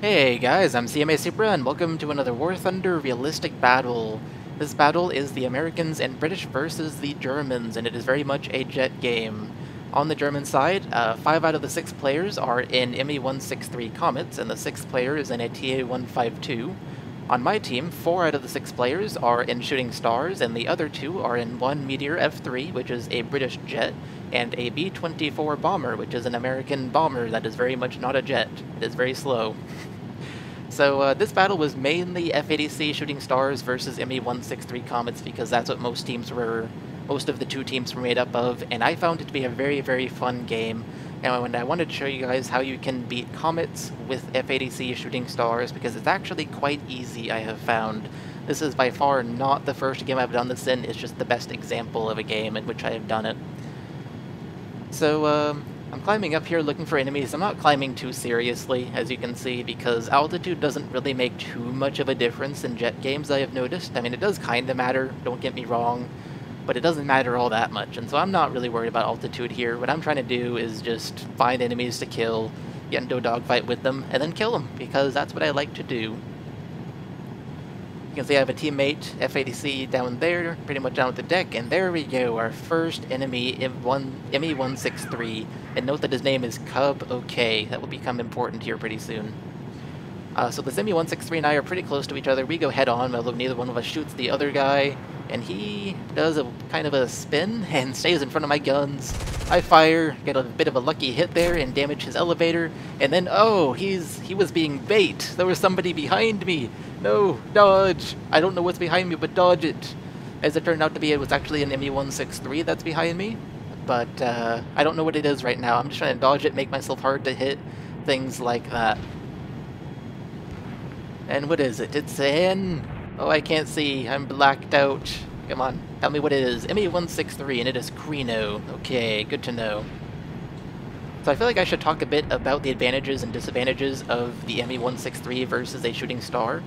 Hey guys, I'm CMA Supra and welcome to another War Thunder realistic battle. This battle is the Americans and British versus the Germans, and it is very much a jet game. On the German side, uh, five out of the six players are in ME-163 Komets, and the sixth player is in a TA-152. On my team, four out of the six players are in Shooting Stars, and the other two are in one Meteor F-3, which is a British jet, and a B-24 bomber, which is an American bomber that is very much not a jet. It is very slow. So uh, this battle was mainly F-80C Shooting Stars versus ME-163 Komets because that's what most teams were, most of the two teams were made up of, and I found it to be a very, very fun game. And I wanted to show you guys how you can beat Komets with F-80C Shooting Stars, because it's actually quite easy, I have found. This is by far not the first game I've done this in, it's just the best example of a game in which I have done it. So, um, I'm climbing up here looking for enemies. I'm not climbing too seriously, as you can see, because altitude doesn't really make too much of a difference in jet games, I have noticed. I mean, it does kind of matter, don't get me wrong, but it doesn't matter all that much, and so I'm not really worried about altitude here. What I'm trying to do is just find enemies to kill, get into a dogfight with them, and then kill them, because that's what I like to do. You can see I have a teammate, F-80C, down there, pretty much down at the deck, and there we go, our first enemy, ME-163, and note that his name is Cub OK. That will become important here pretty soon. Uh, so the ME-163 and I are pretty close to each other. We go head-on, although neither one of us shoots the other guy, and he does a kind of a spin and stays in front of my guns. I fire, get a bit of a lucky hit there, and damage his elevator, and then, oh, he's he was being bait. There was somebody behind me. No, dodge! I don't know what's behind me, but dodge it! As it turned out to be, it was actually an ME-163 that's behind me, but uh, I don't know what it is right now. I'm just trying to dodge it, make myself hard to hit, things like that. And what is it? It's an... Oh, I can't see. I'm blacked out. Come on, tell me what it is. ME-163, and it is Kreno. Okay, good to know. So I feel like I should talk a bit about the advantages and disadvantages of the ME-163 versus a Shooting Star.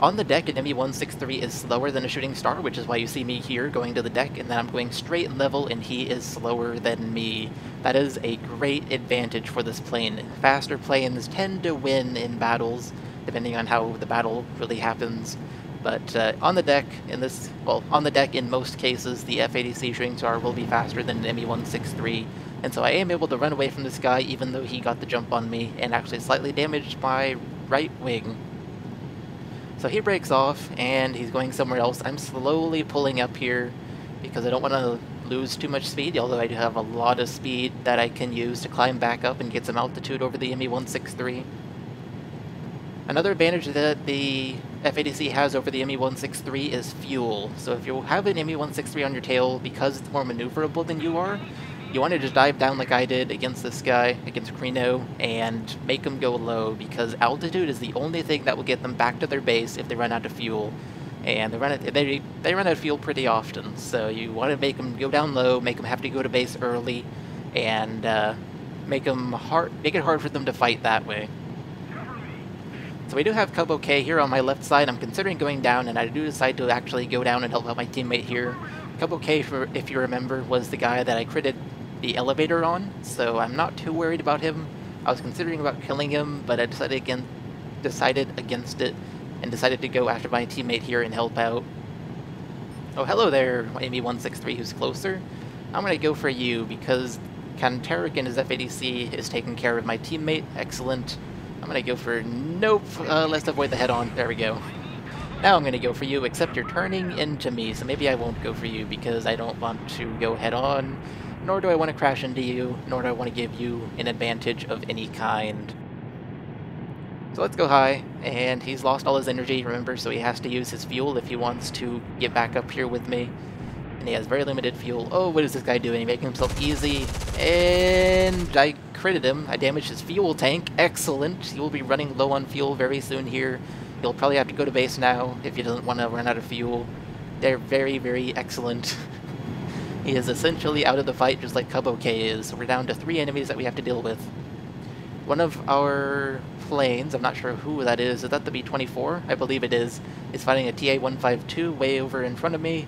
On the deck, an ME-163 is slower than a Shooting Star, which is why you see me here going to the deck, and then I'm going straight and level, and he is slower than me. That is a great advantage for this plane. Faster planes tend to win in battles, depending on how the battle really happens. But uh, on the deck, in this, well, on the deck in most cases, the F-80C Shooting Star will be faster than an ME-163, and so I am able to run away from this guy even though he got the jump on me and actually slightly damaged my right wing. So he breaks off and he's going somewhere else. I'm slowly pulling up here because I don't want to lose too much speed, although I do have a lot of speed that I can use to climb back up and get some altitude over the ME-163. Another advantage that the F-80C has over the ME-163 is fuel. So if you have an ME-163 on your tail, because it's more maneuverable than you are, you want to just dive down like I did against this guy, against Kreno, and make them go low, because altitude is the only thing that will get them back to their base if they run out of fuel. And they run out, they, they run out of fuel pretty often, so you want to make them go down low, make them have to go to base early, and uh, make them hard, make it hard for them to fight that way. So we do have Cub K here on my left side. I'm considering going down, and I do decide to actually go down and help out my teammate here. Cub K, for, if you remember, was the guy that I critted the elevator on, so I'm not too worried about him. I was considering about killing him, but I decided decided against it, and decided to go after my teammate here and help out. Oh, hello there, ME-163 who's closer. I'm gonna go for you because Kantarik and his F-80C is taking care of my teammate. Excellent. I'm gonna go for... Nope, uh, let's avoid the head-on. There we go. Now I'm gonna go for you, except you're turning into me, so maybe I won't go for you because I don't want to go head-on nor do I want to crash into you, nor do I want to give you an advantage of any kind. So let's go high, and he's lost all his energy, remember, so he has to use his fuel if he wants to get back up here with me. And he has very limited fuel. Oh, what is this guy doing? Making himself easy. And I critted him. I damaged his fuel tank. Excellent. He will be running low on fuel very soon here. He'll probably have to go to base now if he doesn't want to run out of fuel. They're very, very excellent. He is essentially out of the fight just like Cub OK is. We're down to three enemies that we have to deal with. One of our planes, I'm not sure who that is, is that the B-24? I believe it is, is fighting a TA-152 way over in front of me.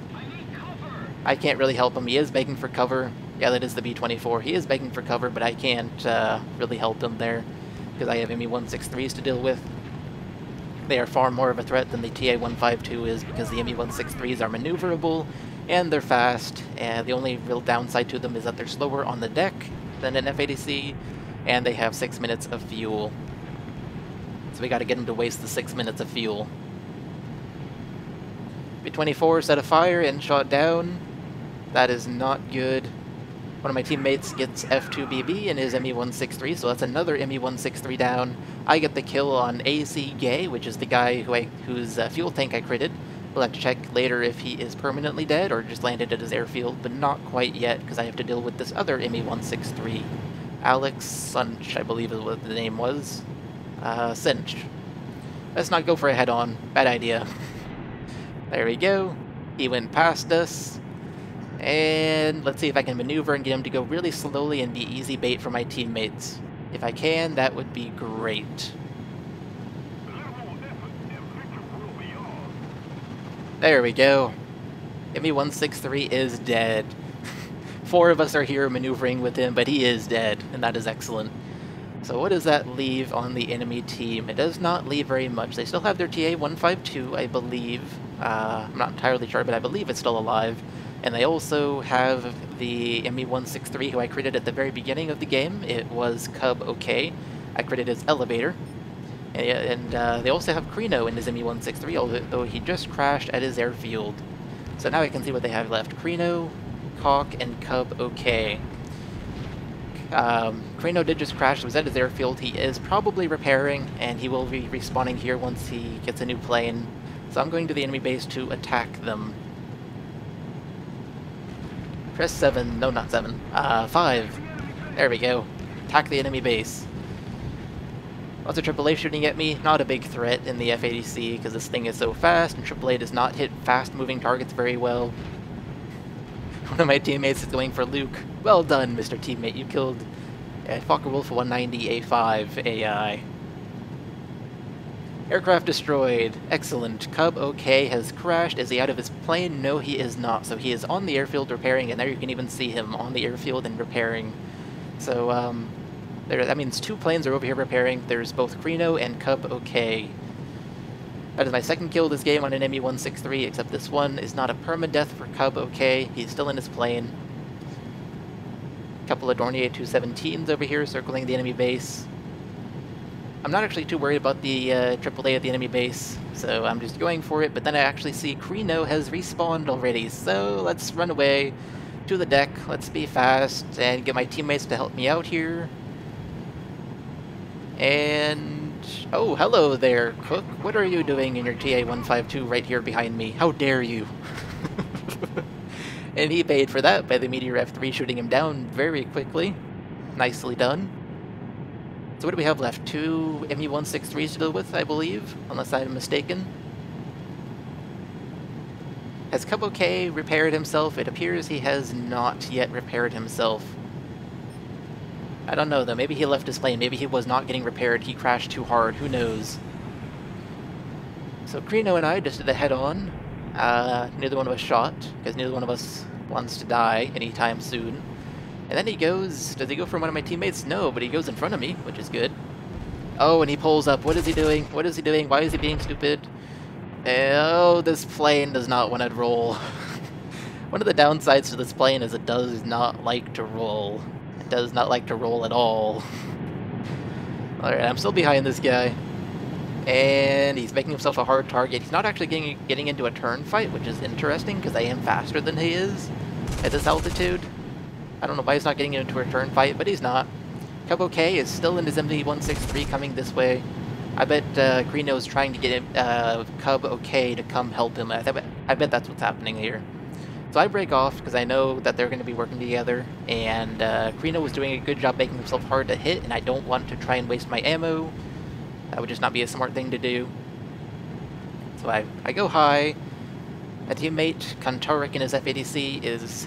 I can't really help him. He is begging for cover. Yeah, that is the B-24. He is begging for cover, but I can't uh, really help him there because I have ME-163s to deal with. they are far more of a threat than the TA-152 is because the ME-163s are maneuverable and they're fast, and the only real downside to them is that they're slower on the deck than an F-80C, and they have 6 minutes of fuel. So we gotta get them to waste the 6 minutes of fuel. B-24 set a fire and shot down. That is not good. One of my teammates gets F2BB and his ME-163, so that's another ME-163 down. I get the kill on AC Gay, which is the guy who I, whose uh, fuel tank I critted. We'll have to check later if he is permanently dead or just landed at his airfield, but not quite yet, because I have to deal with this other ME-163. Alex Sunch, I believe is what the name was. Uh, Cinch. Let's not go for a head-on. Bad idea. there we go. He went past us. And let's see if I can maneuver and get him to go really slowly and be easy bait for my teammates. If I can, that would be great. There we go. ME-163 is dead. Four of us are here maneuvering with him, but he is dead, and that is excellent. So what does that leave on the enemy team? It does not leave very much. They still have their TA-152, I believe. Uh, I'm not entirely sure, but I believe it's still alive. And they also have the ME-163, who I created at the very beginning of the game. It was Cub OK. I created his elevator. And uh, they also have Kreno in his ME-163, although he just crashed at his airfield. So now I can see what they have left. Kreno, Cock, and Cub OK. Um, did just crash, was at his airfield. He is probably repairing, and he will be respawning here once he gets a new plane. So I'm going to the enemy base to attack them. Press 7, no not 7, uh, 5. There we go. Attack the enemy base. Of AAA shooting at me, not a big threat in the F-80C because this thing is so fast and AAA does not hit fast moving targets very well. One of my teammates is going for Luke. Well done, Mr. Teammate, you killed uh, Focke-Wulf 190A5 AI. Aircraft destroyed. Excellent. Cub OK has crashed. Is he out of his plane? No, he is not. So he is on the airfield repairing, and there you can even see him on the airfield and repairing. So, um, there, that means two planes are over here repairing. There's both Kreno and Cub OK. That is my second kill this game on an ME-163, except this one is not a permadeath for Cub OK. He's still in his plane. Couple of Dornier 217s over here circling the enemy base. I'm not actually too worried about the uh, AAA at the enemy base, so I'm just going for it, but then I actually see Kreno has respawned already, so let's run away to the deck, let's be fast, and get my teammates to help me out here. And... Oh, hello there, Cook. What are you doing in your TA-152 right here behind me? How dare you? and he paid for that by the Meteor F3 shooting him down very quickly. Nicely done. So what do we have left? Two ME-163s to deal with, I believe, unless I'm mistaken. Has Cub OK repaired himself? It appears he has not yet repaired himself. I don't know though, maybe he left his plane, maybe he was not getting repaired, he crashed too hard, who knows. So Kreno and I just did a head-on. Uh, neither one of us shot, because neither one of us wants to die anytime soon. And then he goes, does he go for one of my teammates? No, but he goes in front of me, which is good. Oh, and he pulls up. What is he doing? What is he doing? Why is he being stupid? Oh, this plane does not want to roll. one of the downsides to this plane is it does not like to roll. Does not like to roll at all. Alright, I'm still behind this guy. And he's making himself a hard target. He's not actually getting, getting into a turn fight, which is interesting, because I am faster than he is at this altitude. I don't know why he's not getting into a turn fight, but he's not. Cub OK is still in his ME-163 coming this way. I bet uh, is trying to get him, uh, Cub OK to come help him. I, I bet that's what's happening here. So I break off because I know that they're going to be working together, and uh, was doing a good job making himself hard to hit, and I don't want to try and waste my ammo. That would just not be a smart thing to do. So I, I go high. A teammate, Kantarik in his F-80C, is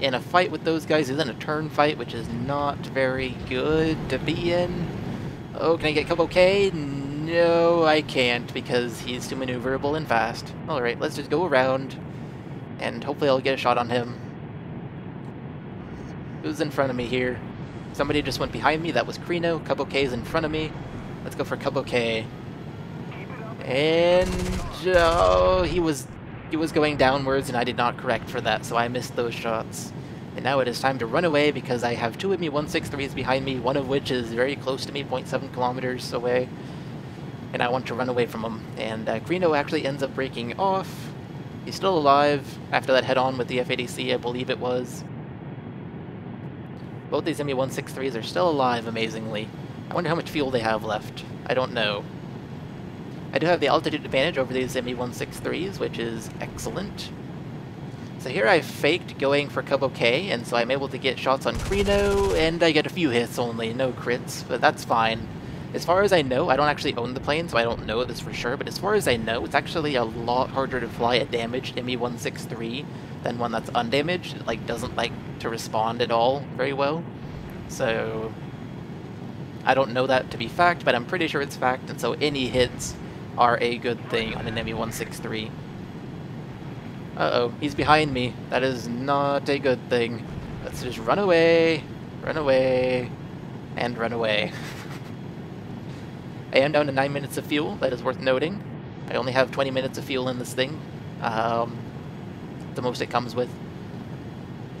in a fight with those guys. He's in a turn fight, which is not very good to be in. Oh, can I get Cub OK? No, I can't, because he's too maneuverable and fast. Alright, let's just go around, and hopefully I'll get a shot on him. Who's in front of me here? Somebody just went behind me, that was Kreno. Cub OK is in front of me. Let's go for Cub K. And oh, he was he was going downwards and I did not correct for that, so I missed those shots. And now it is time to run away because I have two of ME-163s behind me, one of which is very close to me, 0.7 kilometers away. And I want to run away from him. And uh, Greeno actually ends up breaking off. He's still alive after that head-on with the F-80C, I believe it was. Both these ME-163s are still alive, amazingly. I wonder how much fuel they have left. I don't know. I do have the altitude advantage over these ME-163s, which is excellent. So here I faked going for Cub K, and so I'm able to get shots on Greeno, and I get a few hits only, no crits, but that's fine. As far as I know, I don't actually own the plane, so I don't know this for sure, but as far as I know, it's actually a lot harder to fly a damaged ME-163 than one that's undamaged. It like, doesn't like to respond at all very well. So, I don't know that to be fact, but I'm pretty sure it's fact, and so any hits are a good thing on an ME-163. Uh-oh, he's behind me. That is not a good thing. Let's just run away, run away, and run away. I am down to 9 minutes of fuel, that is worth noting. I only have 20 minutes of fuel in this thing. Um, the most it comes with.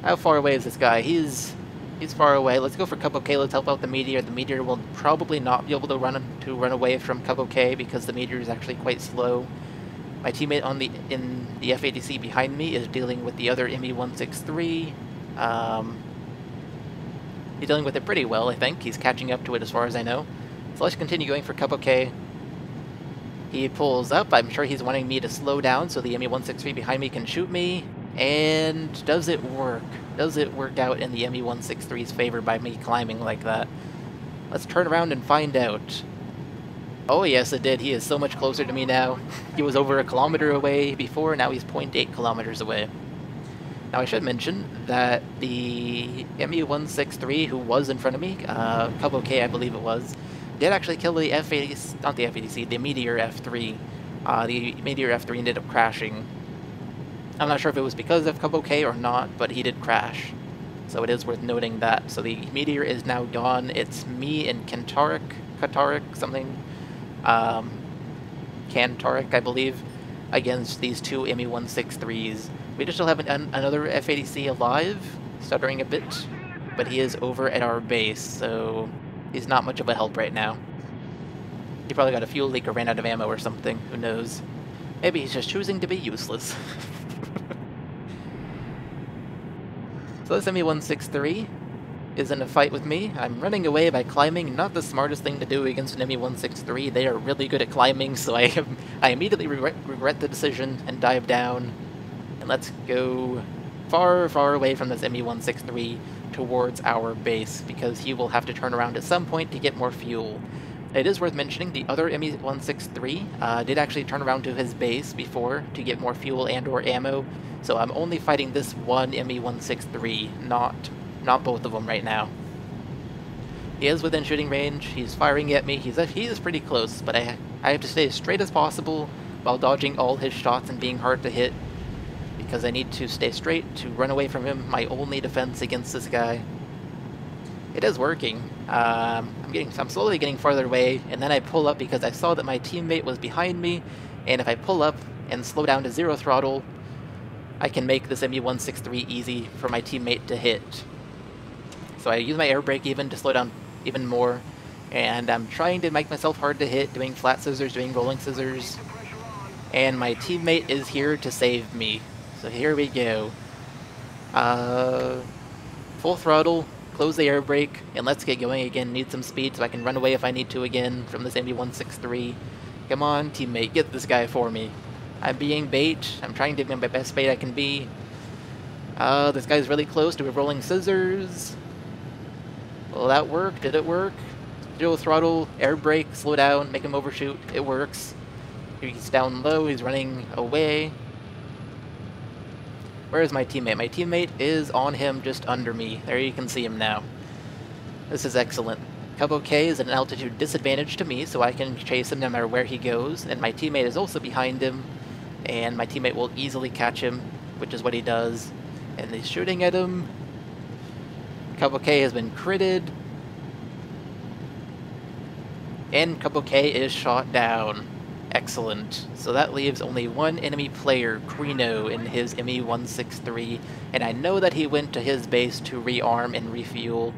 How far away is this guy? He's he's far away. Let's go for Cub OK. Let's help out the Meteor. The Meteor will probably not be able to run to run away from Cub OK because the Meteor is actually quite slow. My teammate on the in the F-80C behind me is dealing with the other ME-163. Um, he's dealing with it pretty well, I think. He's catching up to it as far as I know. So let's continue going for Cub K. He pulls up. I'm sure he's wanting me to slow down so the ME-163 behind me can shoot me. And does it work? Does it work out in the ME-163's favor by me climbing like that? Let's turn around and find out. Oh yes, it did. He is so much closer to me now. He was over a kilometer away before, now he's 0.8 kilometers away. Now I should mention that the ME-163 who was in front of me, uh, Cub OK I believe it was, did actually kill the F-80, not the F-80C, the Meteor F-3. Uh, the Meteor F-3 ended up crashing. I'm not sure if it was because of OK or not, but he did crash. So it is worth noting that. So the Meteor is now gone. It's me and Kentarik, Katarik, something um, Cantoric, I believe, against these two ME-163s. We just still have an, an, another F-80C alive, stuttering a bit, but he is over at our base, so he's not much of a help right now. He probably got a fuel leak or ran out of ammo or something, who knows. Maybe he's just choosing to be useless. so this ME-163 is in a fight with me. I'm running away by climbing, not the smartest thing to do against an ME-163. They are really good at climbing, so I, I immediately regret, regret the decision and dive down. And let's go far, far away from this ME-163 towards our base, because he will have to turn around at some point to get more fuel. It is worth mentioning the other ME-163 uh, did actually turn around to his base before to get more fuel and or ammo, so I'm only fighting this one ME-163, not not both of them right now. He is within shooting range, he's firing at me, he's he is pretty close, but I, I have to stay as straight as possible while dodging all his shots and being hard to hit, because I need to stay straight to run away from him, my only defense against this guy. It is working. Um, I'm getting, I'm slowly getting farther away, and then I pull up because I saw that my teammate was behind me, and if I pull up and slow down to zero throttle, I can make this ME-163 easy for my teammate to hit. So I use my air brake even to slow down even more. And I'm trying to make myself hard to hit, doing flat scissors, doing rolling scissors. And my teammate is here to save me. So here we go. Uh, full throttle, close the air brake, and let's get going again. Need some speed so I can run away if I need to again from this ME-163. Come on, teammate, get this guy for me. I'm being bait. I'm trying to be my best bait I can be. Uh, this guy's really close to a rolling scissors. Will that work? Did it work? Dual throttle, air brake, slow down, make him overshoot. It works. He's down low, he's running away. Where is my teammate? My teammate is on him just under me. There you can see him now. This is excellent. Cub OK is at an altitude disadvantage to me, so I can chase him no matter where he goes, and my teammate is also behind him, and my teammate will easily catch him, which is what he does. And he's shooting at him, Cub OK has been critted. And Cub OK is shot down. Excellent. So that leaves only one enemy player, Kreno, in his ME-163, and I know that he went to his base to rearm and refuel.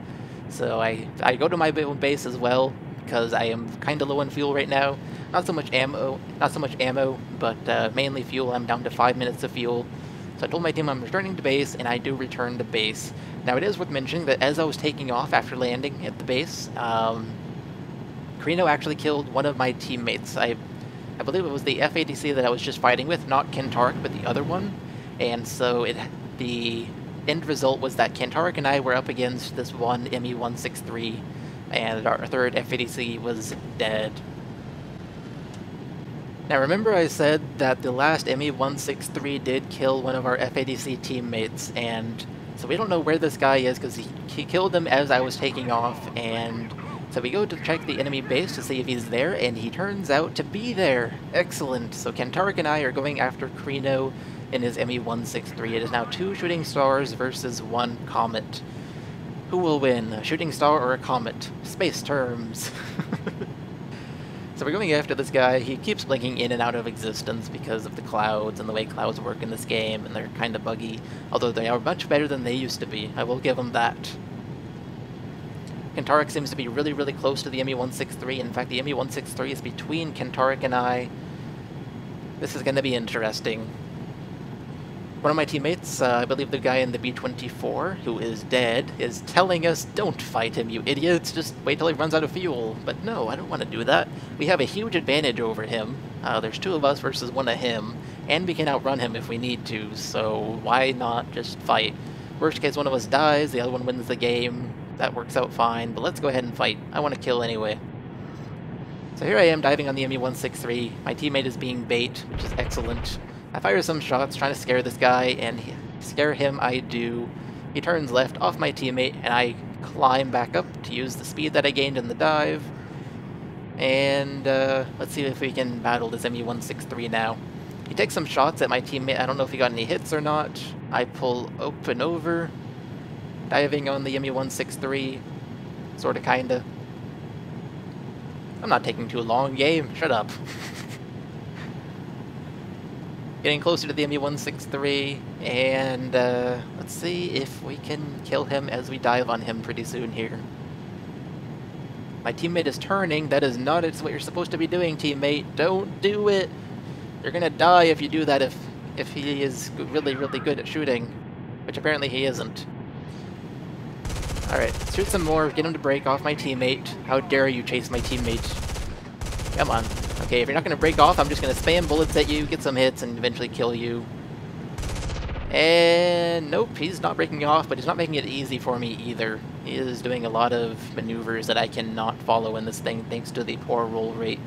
So I, I go to my base as well, because I am kind of low on fuel right now. Not so much ammo, not so much ammo, but uh, mainly fuel. I'm down to five minutes of fuel. So I told my team I'm returning to base, and I do return to base. Now it is worth mentioning that as I was taking off after landing at the base, um, Kreno actually killed one of my teammates. I, I believe it was the F-80C that I was just fighting with, not Kentarik, but the other one. And so it, the end result was that Kentarik and I were up against this one ME-163, and our third F-80C was dead. Now remember I said that the last ME-163 did kill one of our F-80C teammates, and so we don't know where this guy is because he, he killed him as I was taking off, and so we go to check the enemy base to see if he's there, and he turns out to be there. Excellent. So Kentarik and I are going after Kreno in his ME-163. It is now two shooting stars versus one comet. Who will win, a shooting star or a comet? Space terms. So we're going after this guy. He keeps blinking in and out of existence because of the clouds and the way clouds work in this game, and they're kind of buggy. Although they are much better than they used to be. I will give him that. Kentarik seems to be really, really close to the ME-163. In fact, the ME-163 is between Kentarik and I. This is going to be interesting. One of my teammates, uh, I believe the guy in the B-24, who is dead, is telling us, don't fight him, you idiots, just wait till he runs out of fuel. But no, I don't want to do that. We have a huge advantage over him. Uh, there's two of us versus one of him, and we can outrun him if we need to, so why not just fight? Worst case, one of us dies, the other one wins the game. That works out fine, but let's go ahead and fight. I want to kill anyway. So here I am diving on the ME-163. My teammate is being bait, which is excellent. I fire some shots trying to scare this guy, and scare him I do. He turns left off my teammate, and I climb back up to use the speed that I gained in the dive. And uh, let's see if we can battle this ME-163 now. He takes some shots at my teammate. I don't know if he got any hits or not. I pull open over, diving on the ME-163. Sorta, kinda. I'm not taking too long, game. Shut up. Getting closer to the ME-163, and uh, let's see if we can kill him as we dive on him pretty soon here. My teammate is turning. That is not it's what you're supposed to be doing, teammate. Don't do it. You're gonna die if you do that if if he is really, really good at shooting. Which apparently he isn't. Alright, shoot some more, get him to break off my teammate. How dare you chase my teammate. Come on. Okay, if you're not to break off, I'm just to spam bullets at you, get some hits, and eventually kill you. And nope, he's not breaking off, but he's not making it easy for me either. He is doing a lot of maneuvers that I cannot follow in this thing thanks to the poor roll rate.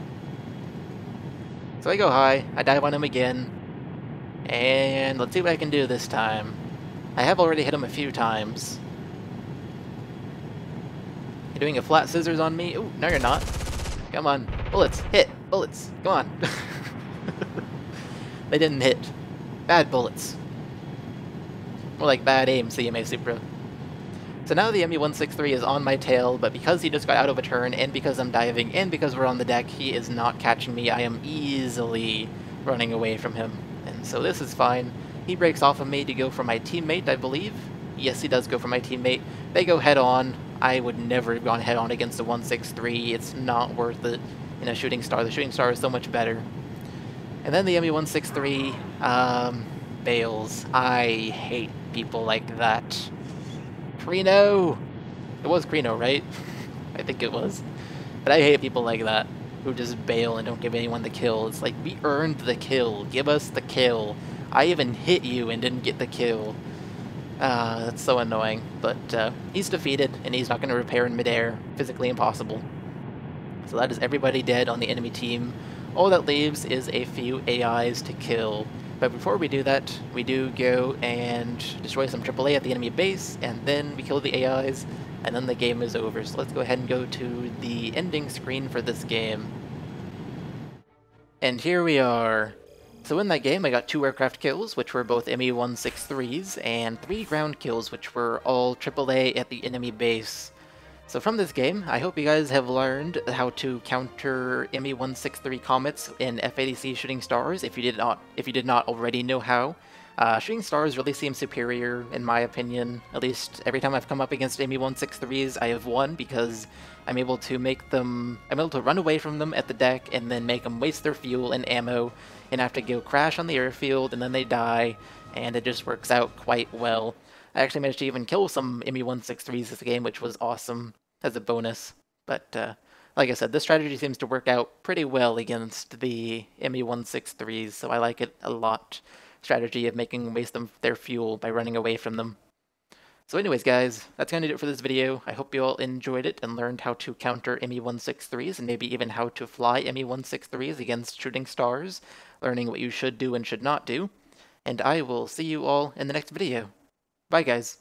So I go high, I dive on him again, and let's see what I can do this time. I have already hit him a few times. You're doing a flat scissors on me? Ooh, no you're not. Come on, bullets, hit! Bullets, come on. they didn't hit. Bad bullets. More like bad aim, CMA Supra. So now the ME-163 is on my tail, but because he just got out of a turn, and because I'm diving, and because we're on the deck, he is not catching me. I am easily running away from him. And so this is fine. He breaks off of me to go for my teammate, I believe. Yes, he does go for my teammate. They go head on. I would never have gone head on against the 163. It's not worth it in a shooting star. The shooting star is so much better. And then the ME-163 um, bails. I hate people like that. Kreno! It was Kreno, right? I think it was. But I hate people like that, who just bail and don't give anyone the kill. It's like, we earned the kill. Give us the kill. I even hit you and didn't get the kill. Uh, that's so annoying. But uh, he's defeated, and he's not going to repair in midair. Physically impossible. So that is everybody dead on the enemy team. All that leaves is a few AIs to kill. But before we do that, we do go and destroy some AAA at the enemy base, and then we kill the AIs, and then the game is over. So let's go ahead and go to the ending screen for this game. And here we are. So in that game, I got two aircraft kills, which were both ME-163s, and three ground kills, which were all AAA at the enemy base. So from this game, I hope you guys have learned how to counter ME-163 comets in F-80C Shooting Stars if you did not if you did not already know how. Uh, shooting Stars really seems superior in my opinion. At least every time I've come up against ME-163s, I have won because I'm able to make them I'm able to run away from them at the deck and then make them waste their fuel and ammo and have to go crash on the airfield and then they die and it just works out quite well. I actually managed to even kill some ME-163s this game, which was awesome as a bonus. But uh, like I said, this strategy seems to work out pretty well against the ME-163s, so I like it a lot. Strategy of making waste them their fuel by running away from them. So anyways, guys, that's going to do it for this video. I hope you all enjoyed it and learned how to counter ME-163s and maybe even how to fly ME-163s against shooting stars, learning what you should do and should not do. And I will see you all in the next video. Bye, guys.